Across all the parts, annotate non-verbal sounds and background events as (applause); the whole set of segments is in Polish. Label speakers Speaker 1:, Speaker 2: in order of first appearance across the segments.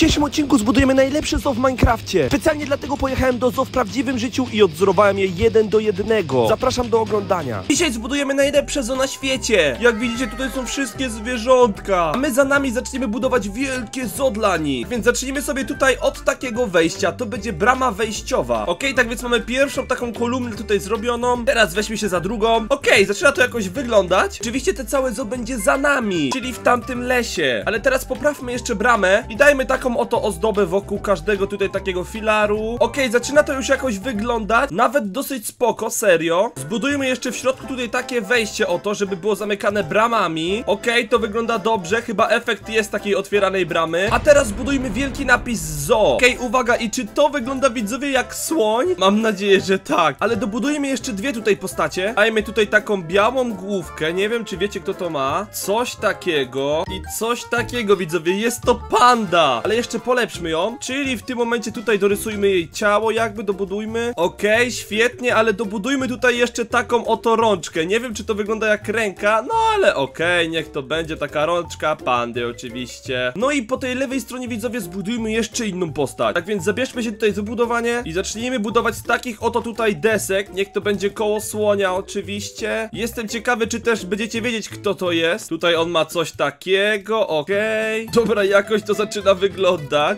Speaker 1: dzisiejszym odcinku zbudujemy najlepsze zoo w Minecrafcie. Specjalnie dlatego pojechałem do zoo w prawdziwym życiu i odzorowałem je jeden do jednego. Zapraszam do oglądania. Dzisiaj zbudujemy najlepsze zoo na świecie. Jak widzicie, tutaj są wszystkie zwierzątka. A my za nami zaczniemy budować wielkie zoo dla nich. Więc zacznijmy sobie tutaj od takiego wejścia. To będzie brama wejściowa. Okej, tak więc mamy pierwszą taką kolumnę tutaj zrobioną. Teraz weźmy się za drugą. Okej, zaczyna to jakoś wyglądać. Oczywiście te całe zoo będzie za nami, czyli w tamtym lesie. Ale teraz poprawmy jeszcze bramę i dajmy taką oto ozdobę wokół każdego tutaj takiego filaru. Okej, zaczyna to już jakoś wyglądać. Nawet dosyć spoko, serio. Zbudujmy jeszcze w środku tutaj takie wejście oto, żeby było zamykane bramami. Okej, to wygląda dobrze. Chyba efekt jest takiej otwieranej bramy. A teraz zbudujmy wielki napis zoo. Okej, uwaga, i czy to wygląda widzowie jak słoń? Mam nadzieję, że tak. Ale dobudujmy jeszcze dwie tutaj postacie. Dajmy tutaj taką białą główkę. Nie wiem, czy wiecie, kto to ma. Coś takiego i coś takiego, widzowie. Jest to panda. Ale jeszcze polepszmy ją. Czyli w tym momencie tutaj dorysujmy jej ciało, jakby dobudujmy. Okej, świetnie, ale dobudujmy tutaj jeszcze taką oto rączkę. Nie wiem, czy to wygląda jak ręka, no ale okej, niech to będzie taka rączka pandy oczywiście. No i po tej lewej stronie, widzowie, zbudujmy jeszcze inną postać. Tak więc zabierzmy się tutaj za budowanie i zacznijmy budować z takich oto tutaj desek. Niech to będzie koło słonia oczywiście. Jestem ciekawy, czy też będziecie wiedzieć, kto to jest. Tutaj on ma coś takiego, okej. Dobra, jakoś to zaczyna wyglądać.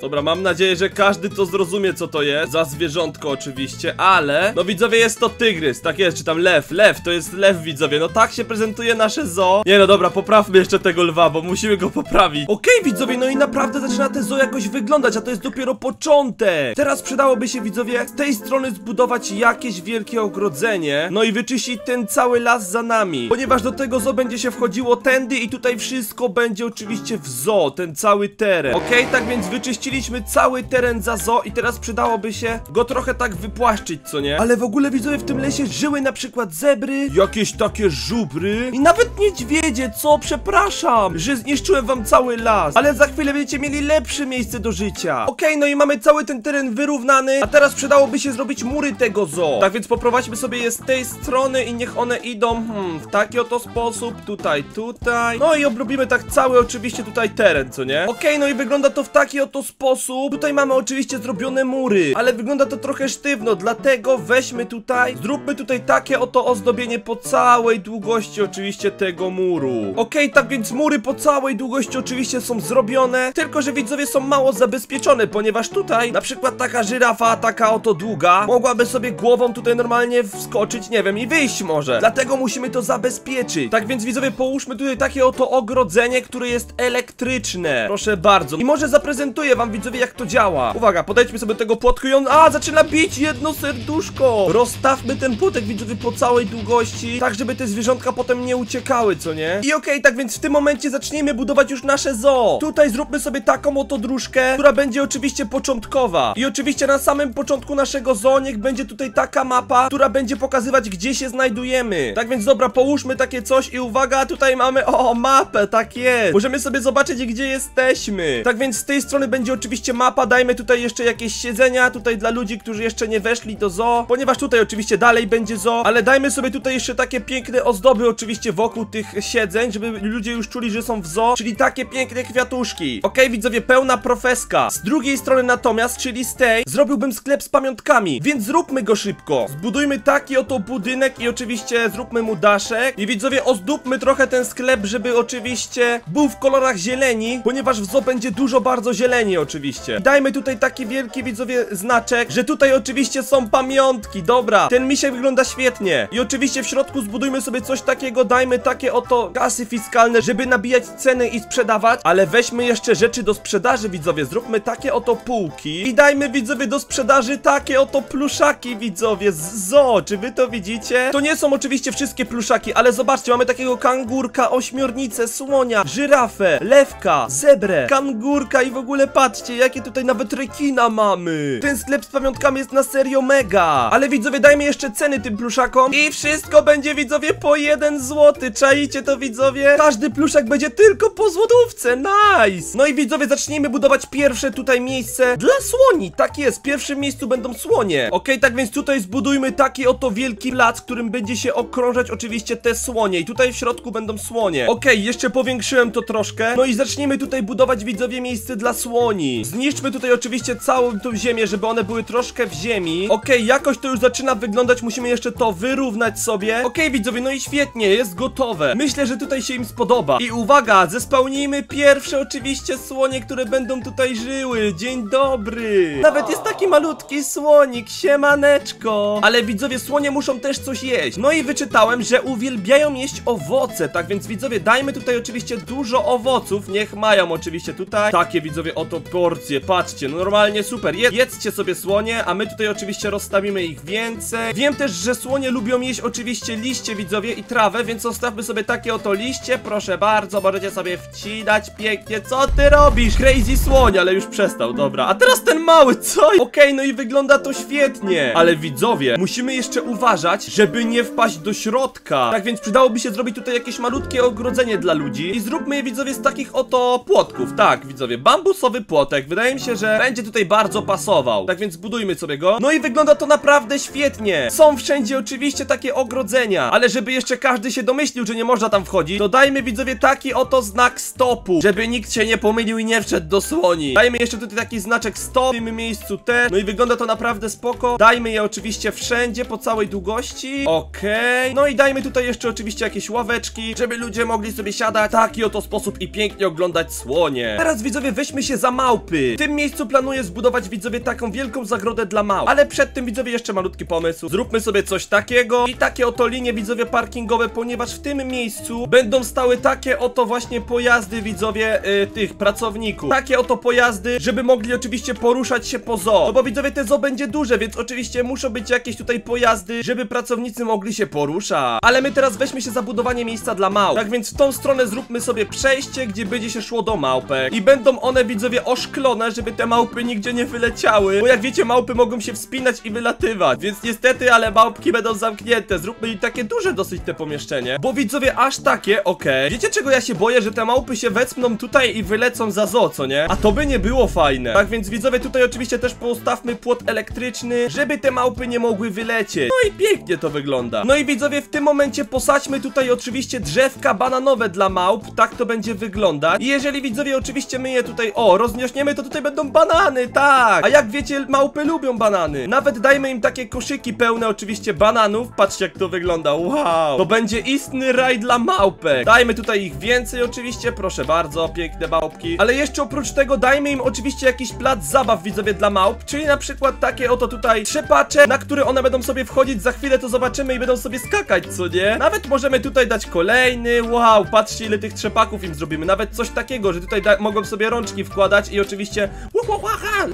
Speaker 1: Dobra, mam nadzieję, że każdy to zrozumie, co to jest. Za zwierzątko oczywiście, ale... No widzowie, jest to tygrys, tak jest, czy tam lew. Lew, to jest lew, widzowie. No tak się prezentuje nasze zoo. Nie no, dobra, poprawmy jeszcze tego lwa, bo musimy go poprawić. Okej, widzowie, no i naprawdę zaczyna te zoo jakoś wyglądać, a to jest dopiero początek. Teraz przydałoby się, widzowie, z tej strony zbudować jakieś wielkie ogrodzenie, no i wyczyścić ten cały las za nami. Ponieważ do tego zoo będzie się wchodziło tędy i tutaj wszystko będzie oczywiście w zoo, ten cały teren. Okej, tak więc wyczyściliśmy cały teren za zoo i teraz przydałoby się go trochę tak wypłaszczyć, co nie? Ale w ogóle widzowie w tym lesie żyły na przykład zebry, jakieś takie żubry i nawet niedźwiedzie, co? Przepraszam, że zniszczyłem wam cały las, ale za chwilę będziecie mieli lepsze miejsce do życia. Okej, no i mamy cały ten teren wyrównany, a teraz przydałoby się zrobić mury tego zoo. Tak więc poprowadźmy sobie je z tej strony i niech one idą, hmm, w taki oto sposób, tutaj, tutaj. No i obrobimy tak cały oczywiście tutaj teren, co nie? Okej, no i wygląda to w taki oto sposób. Tutaj mamy oczywiście zrobione mury, ale wygląda to trochę sztywno, dlatego weźmy tutaj, zróbmy tutaj takie oto ozdobienie po całej długości oczywiście tego muru. Okej, tak więc mury po całej długości oczywiście są zrobione, tylko że widzowie są mało zabezpieczone, ponieważ tutaj na przykład taka żyrafa, taka oto długa, mogłaby sobie głową tutaj normalnie wskoczyć, nie wiem, i wyjść może. Dlatego musimy to zabezpieczyć. Tak więc widzowie, połóżmy tutaj takie oto ogrodzenie, które jest elektryczne. Proszę bardzo. I może zaprezentuję wam widzowie, jak to działa. Uwaga, podejdźmy sobie do tego płotku i on... A, zaczyna bić jedno serduszko. Rozstawmy ten płotek widzowie po całej długości, tak żeby te zwierzątka potem nie uciekały, co nie? I okej, tak więc w tym momencie zacznijmy budować już nasze zoo. Tutaj zróbmy sobie taką oto dróżkę, która będzie oczywiście początkowa. I oczywiście na samym początku naszego zoo niech będzie tutaj taka mapa, która będzie pokazywać, gdzie się znajdujemy. Tak więc dobra, połóżmy takie coś i uwaga, tutaj mamy, o, mapę, tak jest. Możemy sobie zobaczyć, gdzie jesteśmy. Tak więc z tej strony będzie oczywiście mapa, dajmy tutaj jeszcze jakieś siedzenia, tutaj dla ludzi, którzy jeszcze nie weszli do zoo, ponieważ tutaj oczywiście dalej będzie zoo, ale dajmy sobie tutaj jeszcze takie piękne ozdoby oczywiście wokół tych siedzeń, żeby ludzie już czuli, że są w zoo, czyli takie piękne kwiatuszki. Okej, widzowie, pełna profeska. Z drugiej strony natomiast, czyli z tej, zrobiłbym sklep z pamiątkami, więc zróbmy go szybko. Zbudujmy taki oto budynek i oczywiście zróbmy mu daszek. I widzowie, ozdóbmy trochę ten sklep, żeby oczywiście był w kolorach zieleni, ponieważ w zoo będzie dużo bardzo zieleni oczywiście. I dajmy tutaj taki wielki, widzowie, znaczek, że tutaj oczywiście są pamiątki. Dobra, ten misiek wygląda świetnie. I oczywiście w środku zbudujmy sobie coś takiego, dajmy takie oto kasy fiskalne, żeby nabijać ceny i sprzedawać, ale weźmy jeszcze rzeczy do sprzedaży, widzowie. Zróbmy takie oto półki i dajmy, widzowie, do sprzedaży takie oto pluszaki, widzowie, z zoo. Czy wy to widzicie? To nie są oczywiście wszystkie pluszaki, ale zobaczcie, mamy takiego kangurka, ośmiornicę, słonia, żyrafę, lewka, zebrę, kangurka i w ogóle patrzcie, jakie tutaj nawet rekina mamy. Ten sklep z pamiątkami jest na serio mega. Ale widzowie, dajmy jeszcze ceny tym pluszakom i wszystko będzie, widzowie, po jeden złoty. Czaicie to, widzowie? Każdy pluszak będzie tylko po złotówce, nice. No i widzowie, zacznijmy budować pierwsze tutaj miejsce dla słoni. Tak jest, w pierwszym miejscu będą słonie. Okej, tak więc tutaj zbudujmy taki oto wielki plac, którym będzie się okrążać oczywiście te słonie. I tutaj w środku będą słonie. Okej, jeszcze powiększyłem to troszkę. No i zacznijmy tutaj budować, widzowie, miejsce dla dla słoni. Zniszczmy tutaj oczywiście całą tą ziemię, żeby one były troszkę w ziemi. Okej, jakoś to już zaczyna wyglądać, musimy jeszcze to wyrównać sobie. Okej, widzowie, no i świetnie, jest gotowe. Myślę, że tutaj się im spodoba. I uwaga, zespełnijmy pierwsze oczywiście słonie, które będą tutaj żyły. Dzień dobry. Nawet jest taki malutki słonik, siemaneczko. Ale widzowie, słonie muszą też coś jeść. No i wyczytałem, że uwielbiają jeść owoce, tak więc widzowie, dajmy tutaj oczywiście dużo owoców. Niech mają oczywiście tutaj takie widzowie oto porcje. Patrzcie, no normalnie super. Je jedzcie sobie słonie, a my tutaj oczywiście rozstawimy ich więcej. Wiem też, że słonie lubią jeść oczywiście liście widzowie i trawę, więc zostawmy sobie takie oto liście. Proszę bardzo, możecie sobie wcinać pięknie. Co ty robisz? Crazy słoń, ale już przestał, dobra. A teraz ten mały, co? Okej, no i wygląda to świetnie. Ale widzowie, musimy jeszcze uważać, żeby nie wpaść do środka. Tak więc przydałoby się zrobić tutaj jakieś malutkie ogrodzenie dla ludzi. I zróbmy je widzowie z takich oto płotków. Tak, widzowie, bambusowy płotek. Wydaje mi się, że będzie tutaj bardzo pasował. Tak więc budujmy sobie go. No i wygląda to naprawdę świetnie. Są wszędzie oczywiście takie ogrodzenia, ale żeby jeszcze każdy się domyślił, że nie można tam wchodzić, to dajmy widzowie taki oto znak stopu, żeby nikt się nie pomylił i nie wszedł do słoni. Dajmy jeszcze tutaj taki znaczek stop w tym miejscu też. No i wygląda to naprawdę spoko. Dajmy je oczywiście wszędzie po całej długości. Okej. No i dajmy tutaj jeszcze oczywiście jakieś ławeczki, żeby ludzie mogli sobie siadać w taki oto sposób i pięknie oglądać słonie. Teraz widzowie weźmy się za małpy. W tym miejscu planuję zbudować widzowie taką wielką zagrodę dla małp. Ale przed tym widzowie jeszcze malutki pomysł. Zróbmy sobie coś takiego i takie oto linie widzowie parkingowe, ponieważ w tym miejscu będą stały takie oto właśnie pojazdy widzowie y, tych pracowników. Takie oto pojazdy, żeby mogli oczywiście poruszać się po zoo. No bo widzowie te zoo będzie duże, więc oczywiście muszą być jakieś tutaj pojazdy, żeby pracownicy mogli się poruszać. Ale my teraz weźmy się za budowanie miejsca dla małp. Tak więc w tą stronę zróbmy sobie przejście, gdzie będzie się szło do małpek. I będą one widzowie oszklone, żeby te małpy nigdzie nie wyleciały. Bo jak wiecie, małpy mogą się wspinać i wylatywać. Więc niestety, ale małpki będą zamknięte. Zróbmy im takie duże dosyć te pomieszczenie. Bo widzowie aż takie, okej. Wiecie czego ja się boję, że te małpy się wecmną tutaj i wylecą za zoo, co nie? A to by nie było fajne. Tak więc widzowie tutaj oczywiście też postawmy płot elektryczny, żeby te małpy nie mogły wylecieć. No i pięknie to wygląda. No i widzowie w tym momencie posadźmy tutaj oczywiście drzewka bananowe dla małp. Tak to będzie wyglądać. I jeżeli widzowie oczywiście my je tutaj, o, rozniośniemy, to tutaj będą banany, tak. A jak wiecie, małpy lubią banany. Nawet dajmy im takie koszyki pełne oczywiście bananów. Patrzcie jak to wygląda, wow. To będzie istny raj dla małpek. Dajmy tutaj ich więcej oczywiście, proszę bardzo, piękne małpki. Ale jeszcze oprócz tego dajmy im oczywiście jakiś plac zabaw widzowie dla małp, czyli na przykład takie oto tutaj trzepacze, na które one będą sobie wchodzić, za chwilę to zobaczymy i będą sobie skakać, co nie? Nawet możemy tutaj dać kolejny, wow, patrzcie ile tych trzepaków im zrobimy, nawet coś takiego, że tutaj mogą sobie rączki wkładać i oczywiście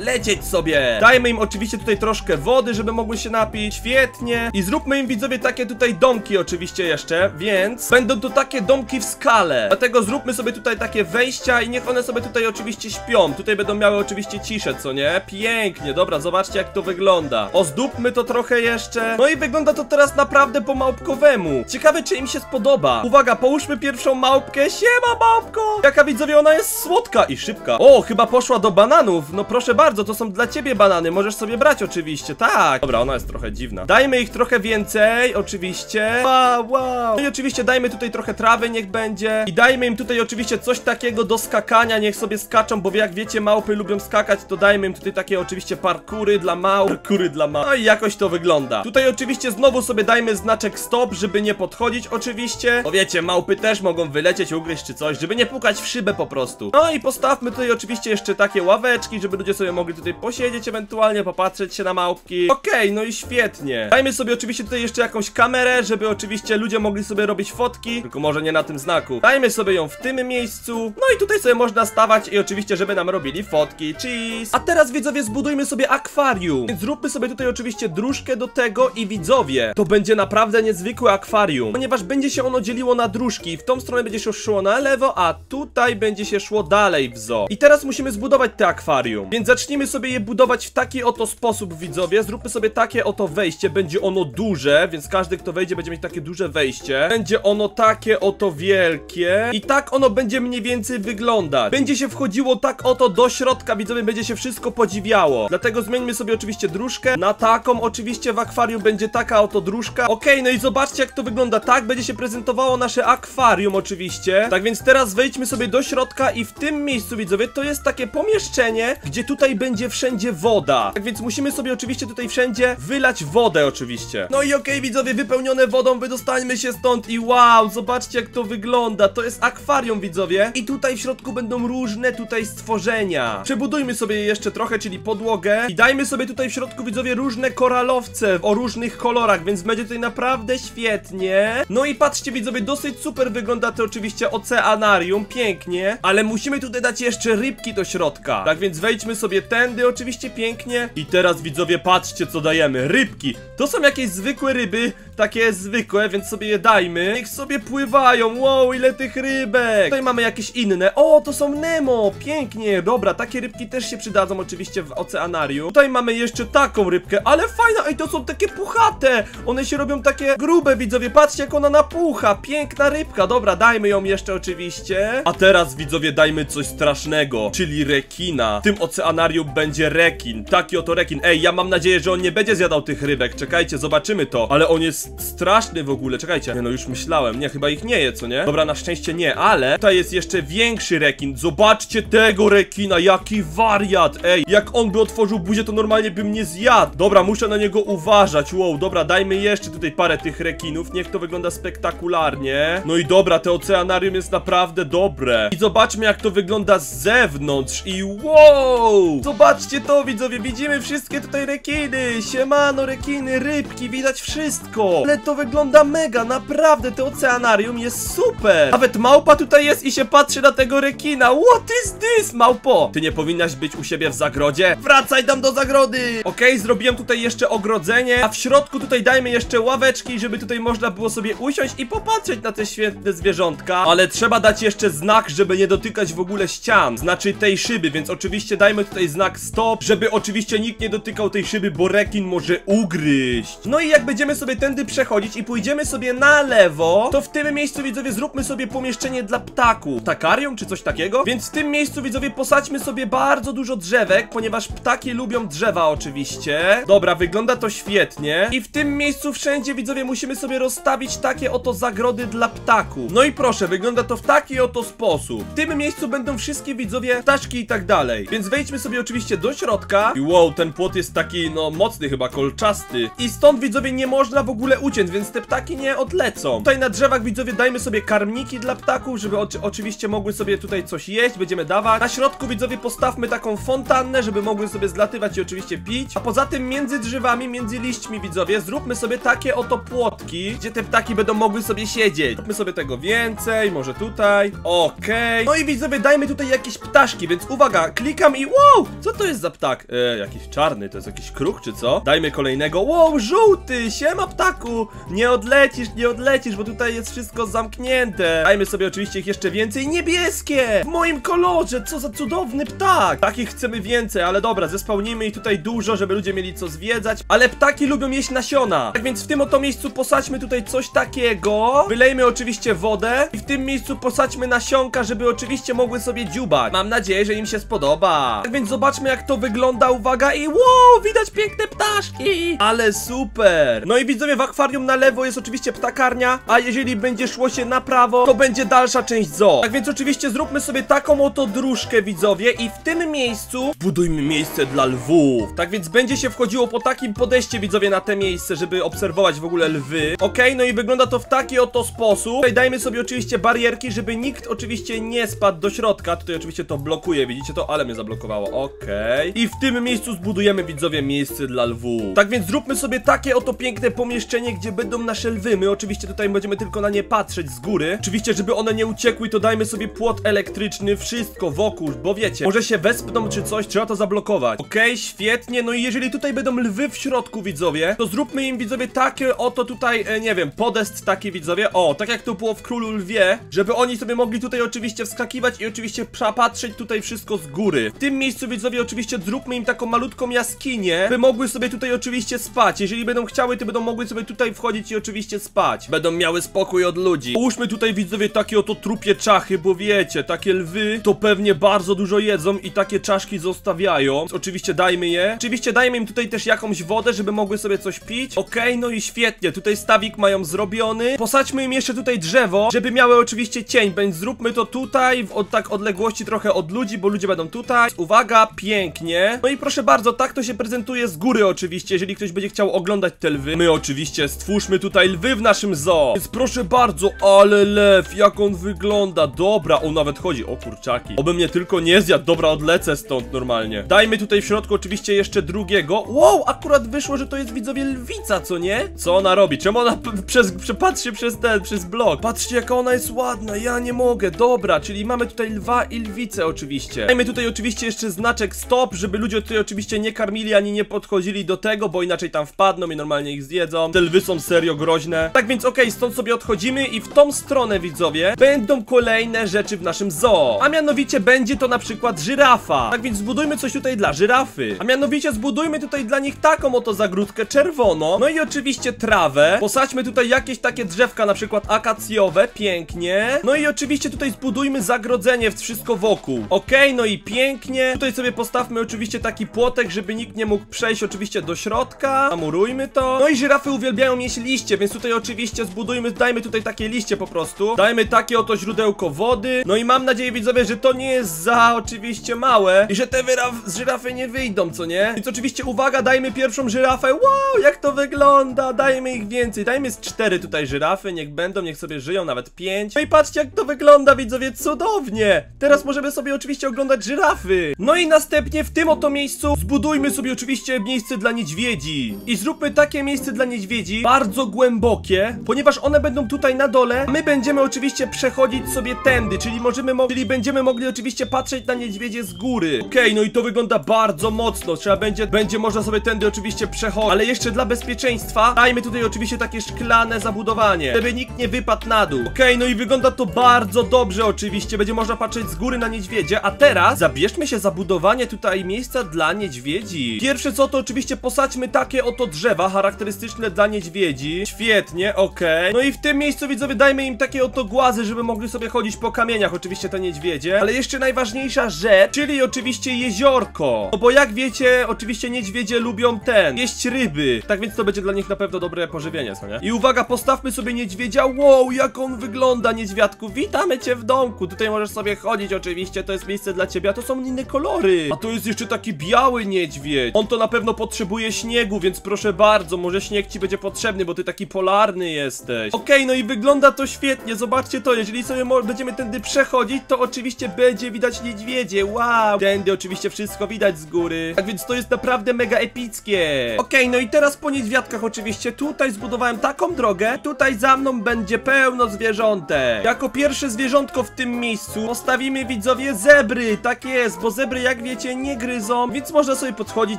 Speaker 1: lecieć sobie. Dajmy im oczywiście tutaj troszkę wody, żeby mogły się napić, świetnie. I zróbmy im widzowie takie tutaj domki oczywiście jeszcze, więc będą to takie domki w skale. Dlatego zróbmy sobie tutaj takie wejścia i niech one sobie tutaj oczywiście śpią. Tutaj będą miały oczywiście ciszę, co nie? Pięknie, dobra, zobaczcie jak to wygląda. Ozdóbmy to trochę jeszcze. No i wygląda to teraz naprawdę po małpkowemu. Ciekawe czy im się spodoba. Uwaga, połóżmy pierwszą małpkę. Siema małpko! Jaka widzowie ona jest słodka i szybka. O, chyba poszła do bananów. No proszę bardzo, to są dla ciebie banany. Możesz sobie brać oczywiście, tak. Dobra, ona jest trochę dziwna. Dajmy ich trochę więcej, oczywiście. Wow, wow. No i oczywiście dajmy tutaj trochę trawy, niech będzie. I dajmy im tutaj oczywiście coś takiego do skakania, niech sobie skaczą, bo jak wiecie, małpy lubią skakać, to dajmy im tutaj takie oczywiście parkury dla małp. Parkury dla małp. No i jakoś to wygląda. Tutaj oczywiście znowu sobie dajmy znaczek stop, żeby nie podchodzić oczywiście. Bo wiecie, małpy też mogą wylecieć, ugryźć czy coś, żeby nie pukać w szybę po prostu. No i postawmy tutaj oczywiście jeszcze takie ławeczki, żeby ludzie sobie mogli tutaj posiedzieć ewentualnie, popatrzeć się na małpki. Okej, no i świetnie. Dajmy sobie oczywiście tutaj jeszcze jakąś kamerę, żeby oczywiście ludzie mogli sobie robić fotki, tylko może nie na tym znaku. Dajmy sobie ją w tym miejscu. No i tutaj sobie można stawać i oczywiście, żeby nam robili fotki. Cheese. A teraz widzowie zbudujmy sobie akwarium. Więc zróbmy sobie tutaj oczywiście dróżkę do tego i widzowie. To będzie naprawdę niezwykłe akwarium, ponieważ będzie się ono dzieliło na dróżki. W tą stronę będzie się szło na lewo, a tutaj będzie się szło dalej w zoo. I teraz musimy zbudować te akwarium. Więc zacznijmy sobie je budować w taki oto sposób, widzowie. Zróbmy sobie takie oto wejście. Będzie ono duże, więc każdy, kto wejdzie, będzie mieć takie duże wejście. Będzie ono takie oto wielkie. I tak ono będzie mniej więcej wyglądać. Będzie się wchodziło tak oto do środka, widzowie, będzie się wszystko podziwiało. Dlatego zmieńmy sobie oczywiście dróżkę na taką. Oczywiście w akwarium będzie taka oto dróżka. Okej, okay, no i zobaczcie, jak to wygląda. Tak będzie się prezentowało nasze akwarium, oczywiście. Tak więc teraz wejdźmy sobie do środka i w tym miejscu, widzowie, to jest takie pomieszczenie, gdzie tutaj będzie wszędzie woda. Tak więc musimy sobie oczywiście tutaj wszędzie wylać wodę oczywiście. No i okej, widzowie, wypełnione wodą, wydostańmy się stąd i wow, zobaczcie jak to wygląda. To jest akwarium, widzowie. I tutaj w środku będą różne tutaj stworzenia. Przebudujmy sobie je jeszcze trochę, czyli podłogę i dajmy sobie tutaj w środku, widzowie, różne koralowce o różnych kolorach, więc będzie tutaj naprawdę świetnie. No i patrzcie, widzowie, dosyć super wygląda to oczywiście oceanarium, pięknie, ale musimy tutaj dać jeszcze rybki do środka. Tak więc wejdźmy sobie tędy, oczywiście pięknie. I teraz, widzowie, patrzcie co dajemy. Rybki. To są jakieś zwykłe ryby, takie zwykłe, więc sobie je dajmy. Niech sobie pływają. Wow, ile tych rybek. Tutaj mamy jakieś inne. O, to są Nemo. Pięknie. Dobra, takie rybki też się przydadzą oczywiście w oceanarium. Tutaj mamy jeszcze taką rybkę, ale fajna. Ej, to są takie puchate. One się robią takie grube, widzowie. Patrzcie, jak ona napucha. Piękna rybka. Dobra, dajmy ją jeszcze oczywiście. A teraz, widzowie, dajmy coś strasznego, czyli rekina. W tym oceanarium będzie rekin. Taki oto rekin. Ej, ja mam nadzieję, że on nie będzie zjadał tych rybek. Czekajcie, zobaczymy to. Ale on jest straszny w ogóle. Czekajcie. Nie no, już myślałem. Nie, chyba ich nie je, co nie? Dobra, na szczęście nie, ale tutaj jest jeszcze większy rekin. Zobaczcie tego rekina, jaki wariat. Ej, jak on by otworzył buzię, to normalnie bym nie zjadł. Dobra, muszę na niego uważać. Wow, dobra, dajmy jeszcze tutaj parę tych rekinów. Niech to wygląda spektakularnie. No i dobra, te oceanarium jest naprawdę dobre. I zobaczmy, jak to wygląda z zewnątrz. I wow! Zobaczcie to, widzowie. Widzimy wszystkie tutaj rekiny. Siemano, rekiny, rybki, widać wszystko. Ale to wygląda mega, naprawdę. To oceanarium jest super. Nawet małpa tutaj jest i się patrzy na tego rekina. What is this, małpo? Ty nie powinnaś być u siebie w zagrodzie? Wracaj tam do zagrody. Okej, zrobiłem tutaj jeszcze ogrodzenie, a w środku tutaj dajmy jeszcze ławeczki, żeby tutaj można było sobie usiąść i popatrzeć na te świetne zwierzątka. Ale trzeba dać jeszcze znak, żeby nie dotykać w ogóle ścian, znaczy tej szyby, więc oczywiście dajmy tutaj znak stop, żeby oczywiście nikt nie dotykał tej szyby, bo rekin może ugryźć. No i jak będziemy sobie tędy przechodzić i pójdziemy sobie na lewo, to w tym miejscu, widzowie, zróbmy sobie pomieszczenie dla ptaków. Ptakarium czy coś takiego? Więc w tym miejscu, widzowie, posadźmy sobie bardzo dużo drzewek, ponieważ ptaki lubią drzewa oczywiście. Dobra, wygląda to świetnie. I w tym miejscu wszędzie, widzowie, musimy sobie rozstawić takie oto zagrody dla ptaków. No i proszę, wygląda to w taki oto sposób. W tym miejscu będą wszystkie, widzowie, ptaszki i tak dalej. Więc wejdźmy sobie oczywiście do środka. I wow, ten płot jest taki, no, mocny chyba, kolczasty. I stąd, widzowie, nie można w ogóle uciec, więc te ptaki nie odlecą. Tutaj na drzewach, widzowie, dajmy sobie karmniki dla ptaków, żeby oczy- oczywiście mogły sobie tutaj coś jeść, będziemy dawać. Na środku, widzowie, postawmy taką fontannę, żeby mogły sobie zlatywać i oczywiście pić. A poza tym między drzewami, między liśćmi, widzowie, zróbmy sobie takie oto płotki, gdzie te ptaki będą mogły sobie siedzieć. Zróbmy sobie tego więcej, może tutaj. Okej. No i widzowie, dajmy tutaj jakieś ptaszki, więc uwaga, klikam i wow! Co to jest za ptak? E, jakiś czarny, to jest jakiś kruk czy co? Dajmy kolejnego. Wow, żółty! Siema ptaku! Nie odlecisz, nie odlecisz, bo tutaj jest wszystko zamknięte. Dajmy sobie oczywiście ich jeszcze więcej. Niebieskie! W moim kolorze! Co za cudowny ptak! Takich chcemy więcej, ale dobra, zespełnijmy ich tutaj dużo, żeby ludzie mieli co zwiedzać. Ale ptaki lubią jeść nasiona. Tak więc w tym oto miejscu posadźmy tutaj coś takiego. Wylejmy oczywiście wodę i w tym miejscu posadźmy nasionka, żeby oczywiście mogły sobie dziubać. Mam nadzieję, że im się spodoba. Tak więc zobaczmy jak to wygląda, uwaga i wow, widać piękne ptaszki. Ale super. No i widzowie, w akwarium na lewo jest oczywiście ptakarnia, a jeżeli będzie szło się na prawo, to będzie dalsza część zoo. Tak więc oczywiście zróbmy sobie taką oto dróżkę, widzowie, i w tym miejscu budujmy miejsce dla lwów. Tak więc będzie się wchodziło po takim podejście, widzowie, na te miejsce, żeby obserwować w ogóle lwy. Okej, no i wygląda to w taki oto sposób. Tutaj dajmy sobie oczywiście barierki, żeby nikt oczywiście nie spadł do środka. Tutaj oczywiście to blokuje, widzicie to? Ale mnie zablokowało, okej. I w tym miejscu zbudujemy, widzowie, miejsce dla lwów. Tak więc zróbmy sobie takie oto piękne pomieszczenie, gdzie będą nasze lwy. My oczywiście tutaj będziemy tylko na nie patrzeć z góry. Oczywiście, żeby one nie uciekły, to dajmy sobie płot elektryczny, wszystko wokół, bo wiecie, może się wespną czy coś, trzeba to zablokować. Okej, świetnie, no i jeżeli tutaj będą lwy w środku, widzowie, to zróbmy im, widzowie, takie oto tutaj, e, nie wiem, podest taki, widzowie, o, tak jak to było w Królu Lwie, żeby oni sobie mogli tutaj oczywiście wskakiwać i oczywiście patrzeć tutaj wszystko z góry. W tym miejscu, widzowie, oczywiście zróbmy im taką malutką jaskinię, by mogły sobie tutaj oczywiście spać. Jeżeli będą chciały, to będą mogły sobie tutaj wchodzić i oczywiście spać. Będą miały spokój od ludzi. Połóżmy tutaj, widzowie, takie oto trupie czachy, bo wiecie, takie lwy to pewnie bardzo dużo jedzą i takie czaszki zostawiają. Oczywiście dajmy je. Oczywiście dajmy im tutaj też jakąś wodę, żeby mogły sobie coś pić. Okej, no i świetnie. Tutaj stawik mają zrobiony. Posadźmy im jeszcze tutaj drzewo, żeby miały oczywiście cień, więc zróbmy to tutaj w od tak odległości trochę od ludzi, bo ludzie będą tutaj. Uwaga, pięknie. No i proszę bardzo, tak to się prezentuje z góry oczywiście, jeżeli ktoś będzie chciał oglądać te lwy. My oczywiście stwórzmy tutaj lwy w naszym zoo. Więc proszę bardzo, ale lew, jak on wygląda. Dobra, on nawet chodzi. O kurczaki. Oby mnie tylko nie zjadł. Dobra, odlecę stąd normalnie. Dajmy tutaj w środku oczywiście jeszcze drugiego. Wow, akurat wyszło, że to jest widzowie lwica, co nie? Co ona robi? Czemu ona przez, przepatrzy przez ten, przez blok? Patrzcie, jaka ona jest ładna. Ja nie mogę. Dobra, czyli mamy tutaj lwa i oczywiście. Dajmy tutaj oczywiście jeszcze znaczek stop, żeby ludzie tutaj oczywiście nie karmili ani nie podchodzili do tego, bo inaczej tam wpadną i normalnie ich zjedzą. Te lwy są serio groźne. Tak więc okej, stąd sobie odchodzimy i w tą stronę widzowie będą kolejne rzeczy w naszym zoo. A mianowicie będzie to na przykład żyrafa. Tak więc zbudujmy coś tutaj dla żyrafy. A mianowicie zbudujmy tutaj dla nich taką oto zagródkę czerwoną. No i oczywiście trawę. Posadźmy tutaj jakieś takie drzewka, na przykład akacjowe, pięknie. No i oczywiście tutaj zbudujmy zagrodzenie, wszystko wokół. Okej, no i pięknie. Tutaj sobie postawmy oczywiście taki płotek, żeby nikt nie mógł przejść oczywiście do środka. Zamurujmy to. No i żyrafy uwielbiają mieć liście, więc tutaj oczywiście zbudujmy, dajmy tutaj takie liście po prostu. Dajmy takie oto źródełko wody. No i mam nadzieję widzowie, że to nie jest za oczywiście małe i że te z żyrafy nie wyjdą, co nie? Więc oczywiście uwaga, dajmy pierwszą żyrafę. Wow, jak to wygląda. Dajmy ich więcej. Dajmy z cztery tutaj żyrafy, niech będą, niech sobie żyją, nawet pięć. No i patrzcie jak to wygląda widzowie, cudownie. Teraz możemy sobie oczywiście oglądać żyrafy. No i następnie w tym oto miejscu zbudujmy sobie oczywiście miejsce dla niedźwiedzi. I zróbmy takie miejsce dla niedźwiedzi, bardzo głębokie, ponieważ one będą tutaj na dole. My będziemy oczywiście przechodzić sobie tędy, czyli możemy, mo czyli będziemy mogli oczywiście patrzeć na niedźwiedzie z góry. Okej, no i to wygląda bardzo mocno. Trzeba będzie, będzie można sobie tędy oczywiście przechodzić. Ale jeszcze dla bezpieczeństwa dajmy tutaj oczywiście takie szklane zabudowanie, żeby nikt nie wypadł na dół. Okej, no i wygląda to bardzo dobrze oczywiście. Będzie można patrzeć z góry na niedźwiedzie. A teraz zabierzmy się za budowanie tutaj miejsca dla niedźwiedzi. Pierwsze co to oczywiście posadźmy takie oto drzewa charakterystyczne dla niedźwiedzi. Świetnie, okej. No i w tym miejscu widzowie dajmy im takie oto głazy, żeby mogli sobie chodzić po kamieniach, oczywiście te niedźwiedzie. Ale jeszcze najważniejsza rzecz, czyli oczywiście jeziorko. No bo jak wiecie, oczywiście niedźwiedzie lubią ten, jeść ryby. Tak więc to będzie dla nich na pewno dobre pożywienie, co nie? I uwaga, postawmy sobie niedźwiedzia. Wow, jak on wygląda, niedźwiadku. Witamy cię w domku. Tutaj możesz sobie chodzić, oczywiście, to jest miejsce dla ciebie, a to są inne kolory. A to jest jeszcze taki biały niedźwiedź. On to na pewno potrzebuje śniegu, więc proszę bardzo, może śnieg ci będzie potrzebny, bo ty taki polarny jesteś. Okej, no i wygląda to świetnie, zobaczcie to, jeżeli sobie będziemy tędy przechodzić, to oczywiście będzie widać niedźwiedzie, wow. Tędy oczywiście wszystko widać z góry. Tak więc to jest naprawdę mega epickie. Okej, no i teraz po niedźwiadkach oczywiście tutaj zbudowałem taką drogę, tutaj za mną będzie pełno zwierzątek. Jako pierwsze zwierzątko w tym miejscu postawimy widzowie zebry, tak jest, bo zebry jak wiecie nie gryzą, więc można sobie podchodzić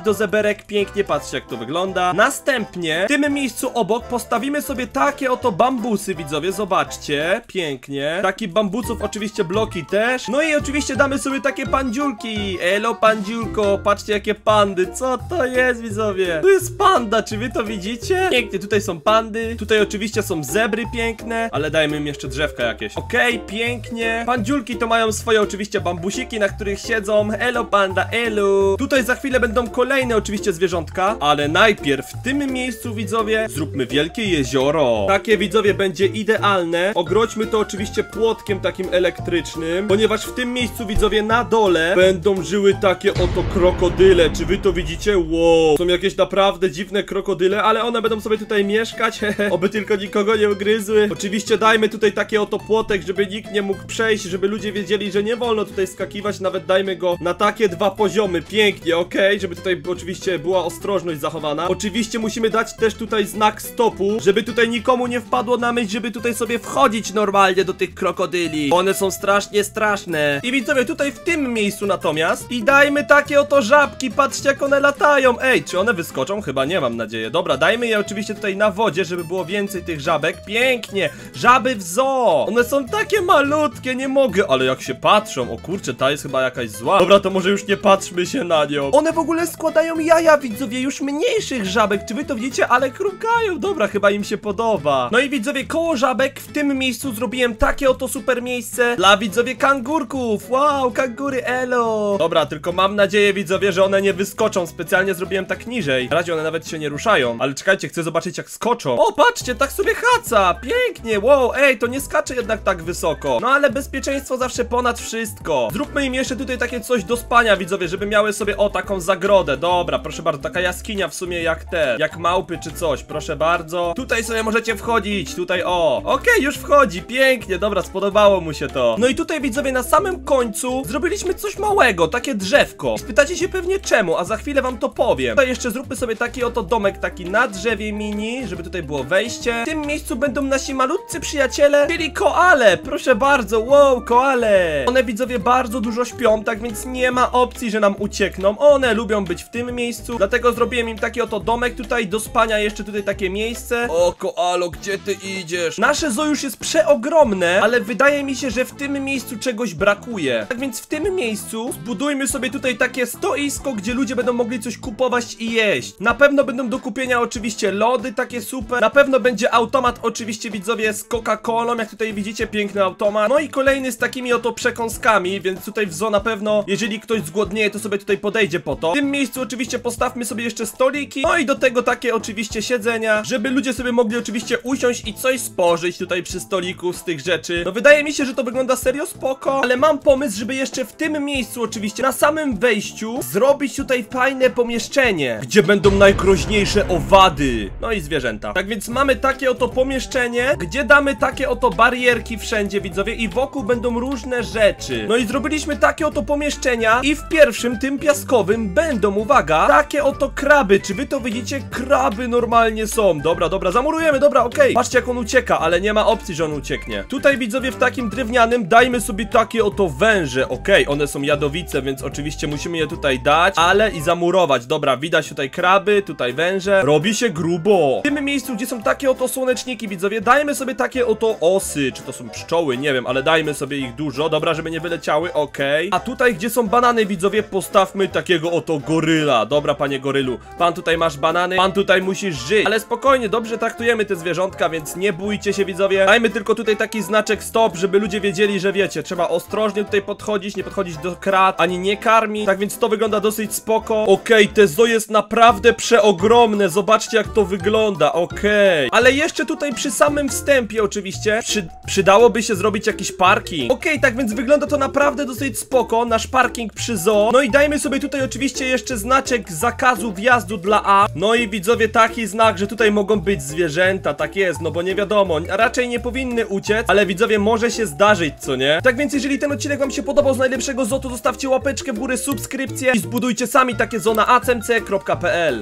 Speaker 1: do zeberek, pięknie patrzcie jak to wygląda. Następnie w tym miejscu obok postawimy sobie takie oto bambusy widzowie, zobaczcie, pięknie. Taki bambusów oczywiście bloki też. No i oczywiście damy sobie takie pandziulki. Elo pandziulko, patrzcie jakie pandy, co to jest widzowie? Tu jest panda, czy wy to widzicie? Pięknie, tutaj są pandy, tutaj oczywiście są zebry piękne, ale dajmy im jeszcze drzewka jakieś. Okej, pięknie. Pandziulki to mają swoje oczywiście bambusiki, na których siedzą. Elo panda, elo. Tutaj za chwilę będą kolejne oczywiście zwierzątka, ale najpierw w tym miejscu widzowie zróbmy wielkie jezioro. Takie widzowie będzie idealne. Ogrodźmy to oczywiście płotkiem takim elektrycznym, ponieważ w tym miejscu widzowie na dole będą żyły takie oto krokodyle. Czy wy to widzicie? Wow. Są jakieś naprawdę dziwne krokodyle, ale one będą sobie tutaj mieszkać. (laughs) Oby tylko nikogo nie ugryzły. Oczywiście dajmy tutaj takie oto płotek, żeby nikt nie mógł przejść, żeby ludzie wiedzieli, że nie wolno tutaj skakiwać. Nawet dajmy go na takie dwa poziomy. Pięknie, okej, żeby tutaj oczywiście była ostrożność zachowana. Oczywiście musimy dać też tutaj znak stopu, żeby tutaj nikomu nie wpadło na myśl, żeby tutaj sobie wchodzić normalnie do tych krokodyli. One są strasznie straszne. I widzowie, tutaj w tym miejscu natomiast i dajmy takie oto żabki, patrzcie jak one latają. Ej, czy one wyskoczą? Chyba nie mam nadzieję. Dobra, dajmy je oczywiście tutaj na wodzie, żeby było więcej tych żabek. Pięknie, żaby w zoo. One są takie malutkie, nie mogę, ale jak się patrzą, o kurczę, ta jest chyba jakaś zła. Dobra, to może już nie patrzmy się na nią. One w ogóle składają jaja, widzowie, już mniejszych żabek. Czy wy to widzicie? Ale krukają. Dobra, chyba im się podoba. No i widzowie, koło żabek w tym miejscu zrobiłem takie oto super miejsce dla widzowie kangurków. Wow, kangury, elo. Dobra, tylko mam nadzieję, widzowie, że one nie wyskoczą. Specjalnie zrobiłem tak niżej. Na razie one nawet się nie ruszają. Ale czekajcie, chcę zobaczyć jak skoczą. O, patrzcie, tak sobie haca. Pięknie, wow, ej, to nie skacze jednak tak wysoko. No ale bezpieczeństwo zawsze ponad wszystko. Wszystko. Zróbmy im jeszcze tutaj takie coś do spania, widzowie, żeby miały sobie, o, taką zagrodę. Dobra, proszę bardzo, taka jaskinia w sumie jak te, jak małpy czy coś, proszę bardzo. Tutaj sobie możecie wchodzić, tutaj, o. Okej, już wchodzi, pięknie, dobra, spodobało mu się to. No i tutaj, widzowie, na samym końcu zrobiliśmy coś małego, takie drzewko. Spytacie się pewnie czemu, a za chwilę wam to powiem. Tutaj jeszcze zróbmy sobie taki oto domek, taki na drzewie mini, żeby tutaj było wejście. W tym miejscu będą nasi malutcy przyjaciele, czyli koale. Proszę bardzo, wow, koale. One, widzowie, bardzo dużo śpią, tak więc nie ma opcji, że nam uciekną. One lubią być w tym miejscu, dlatego zrobiłem im taki oto domek tutaj, do spania jeszcze tutaj takie miejsce. O, koalo, gdzie ty idziesz? Nasze zoo już jest przeogromne, ale wydaje mi się, że w tym miejscu czegoś brakuje. Tak więc w tym miejscu zbudujmy sobie tutaj takie stoisko, gdzie ludzie będą mogli coś kupować i jeść. Na pewno będą do kupienia oczywiście lody takie super. Na pewno będzie automat oczywiście widzowie z Coca-Colą, jak tutaj widzicie, piękny automat. No i kolejny z takimi oto przekąskami, więc tutaj w zoo na pewno, jeżeli ktoś zgłodnieje, to sobie tutaj podejdzie po to. W tym miejscu oczywiście postawmy sobie jeszcze stoliki, no i do tego takie oczywiście siedzenia, żeby ludzie sobie mogli oczywiście usiąść i coś spożyć tutaj przy stoliku z tych rzeczy. No wydaje mi się, że to wygląda serio spoko, ale mam pomysł, żeby jeszcze w tym miejscu oczywiście, na samym wejściu, zrobić tutaj fajne pomieszczenie, gdzie będą najgroźniejsze owady, no i zwierzęta. Tak więc mamy takie oto pomieszczenie, gdzie damy takie oto barierki wszędzie, widzowie, i wokół będą różne rzeczy. No i zrobiliśmy takie oto pomieszczenia i w pierwszym, tym piaskowym, będą, uwaga, takie oto kraby. Czy wy to widzicie? Kraby normalnie są. Dobra, dobra, zamurujemy, dobra, okej. Patrzcie, jak on ucieka, ale nie ma opcji, że on ucieknie. Tutaj, widzowie, w takim drewnianym dajmy sobie takie oto węże, okej. One są jadowice, więc oczywiście musimy je tutaj dać, ale i zamurować. Dobra, widać tutaj kraby, tutaj węże. Robi się grubo. W tym miejscu, gdzie są takie oto słoneczniki, widzowie, dajmy sobie takie oto osy. Czy to są pszczoły? Nie wiem, ale dajmy sobie ich dużo. Dobra, żeby nie wyleciały, okej. A tutaj, gdzie są banany, widzowie, postawmy takiego oto goryla. Dobra, panie gorylu, pan tutaj masz banany, pan tutaj musisz żyć. Ale spokojnie, dobrze traktujemy te zwierzątka, więc nie bójcie się, widzowie. Dajmy tylko tutaj taki znaczek stop, żeby ludzie wiedzieli, że wiecie, trzeba ostrożnie tutaj podchodzić, nie podchodzić do krat, ani nie karmić. Tak więc to wygląda dosyć spoko. Okej, te zoo jest naprawdę przeogromne. Zobaczcie, jak to wygląda, okej. Ale jeszcze tutaj przy samym wstępie, oczywiście, przy, przydałoby się zrobić jakiś parking. Okej, tak więc wygląda to naprawdę dosyć spoko, nasz parking przy zoo. No i dajmy sobie tutaj oczywiście jeszcze znaczek zakazu wjazdu dla A. No i widzowie, taki znak, że tutaj mogą być zwierzęta, tak jest, no bo nie wiadomo, raczej nie powinny uciec, ale widzowie, może się zdarzyć, co nie? Tak więc jeżeli ten odcinek wam się podobał z najlepszego zoo, to zostawcie łapeczkę w górę, subskrypcję i zbudujcie sami takie zoo na acmc.pl